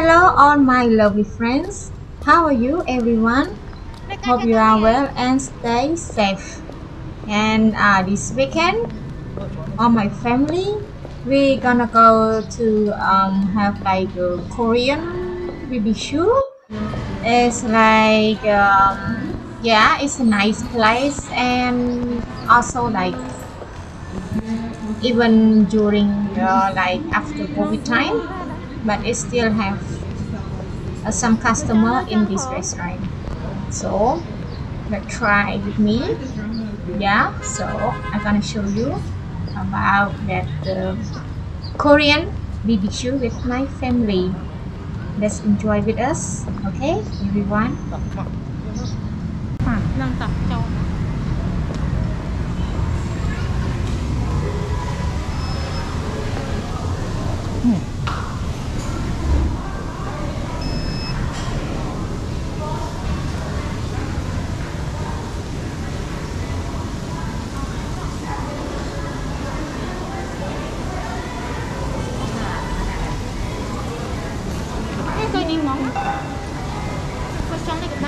Hello all my lovely friends. How are you everyone? Hope you are well and stay safe. And uh, this weekend, all my family, we gonna go to um, have like a Korean BBQ. It's like um, yeah, it's a nice place and also like even during uh, like after COVID time, but it still have uh, some customer in this restaurant. So let's try with me. Yeah, so I'm gonna show you about that uh, Korean BBQ with my family. Let's enjoy with us, okay, everyone. đang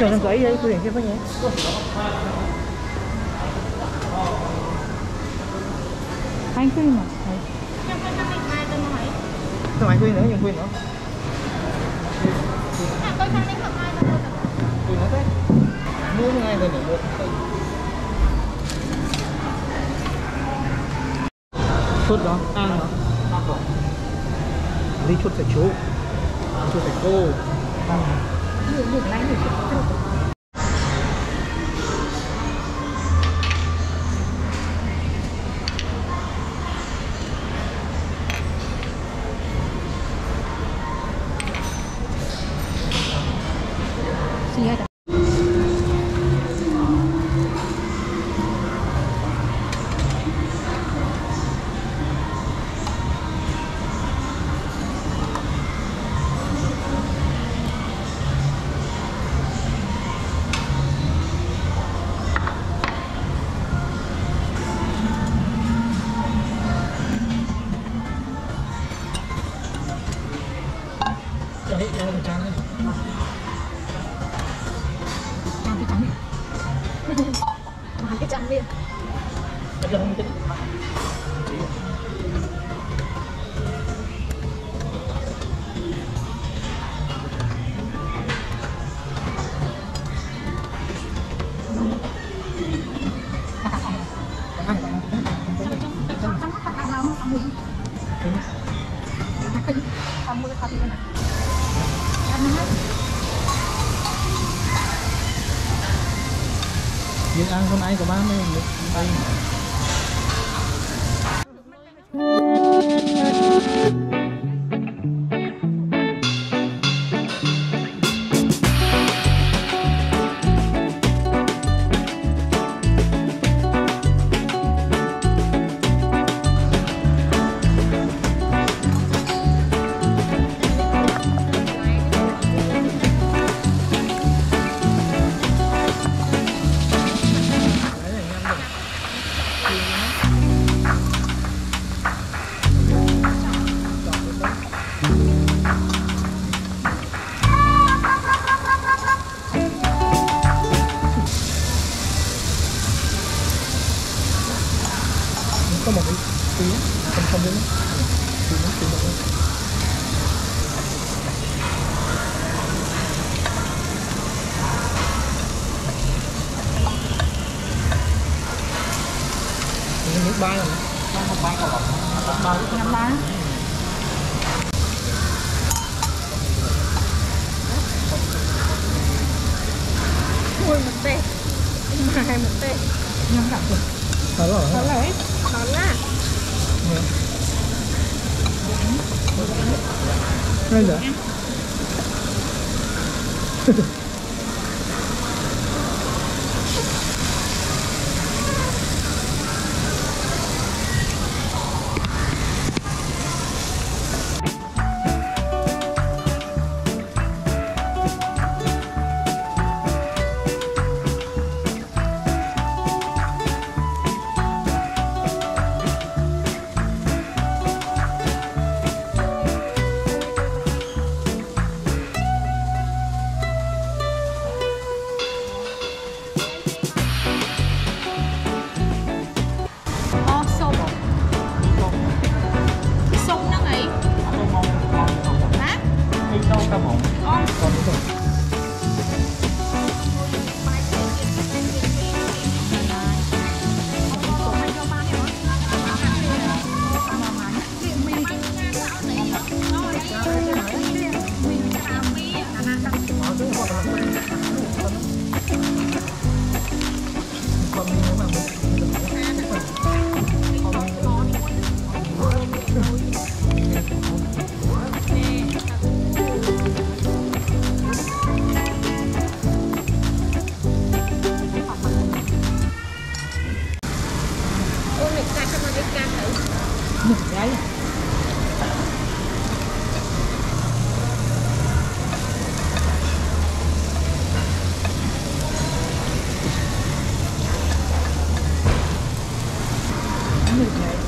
có nhé anh quên mà Trong cái cho mai tôi sao anh quên nữa? Nhưng quên nữa. À tôi cho này cái mai tôi nói quên nữa thế. Mua ngay rồi nữa chút đó. Ăn đó, đi chút phải chú chút phải cô. Ăn. Gì cái trăm liền អានខ្លួនឯងក៏បានដែរអី có một cái tí không không đến tí nó Ini nước ba rồi Không ba còn lọc Ba Nhắm lá Ui một tê. Hai một tê. Nhắm đặt rồi Đó là là なん。だ I'm gonna.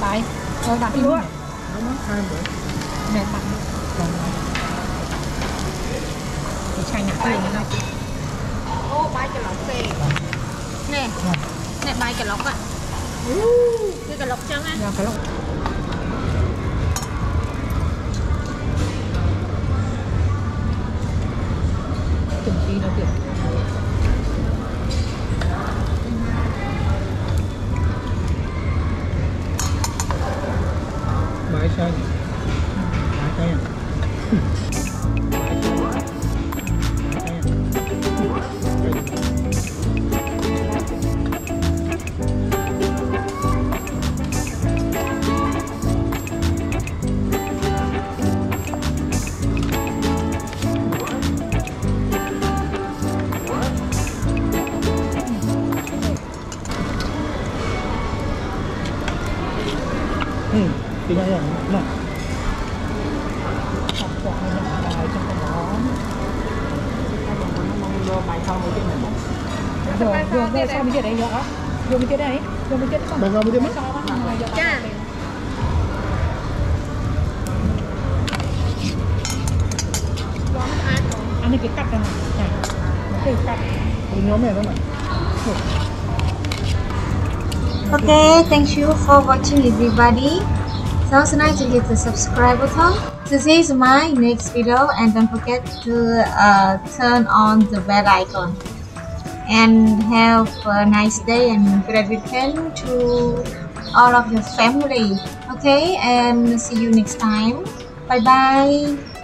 Đấy rồi đặt đi nữa Nó mất hai bữa. mẹ đặt Còn thì chai nhạc tiền này ô bay cái lọc kì nè nè bay cái lọc ạ. Cái cái lọc chân á Dạ, cái lọc. Thì ngay là nó học quả này nhập bài trong cái đó bài sau mới trên này rồi rồi sau mới mình chơi đấy rồi rồi mình chơi đấy rồi mới chơi đấy Bài sau mới trên mất Cha. Anh này cái cắt này này. Cái cắt. Cái nhóm này nó này Okay, thank you for watching everybody. Don't forget to hit the subscribe button to see my next video and don't forget to uh, turn on the bell icon. And have a nice day and great weekend to all of your family. Okay, and see you next time. Bye bye.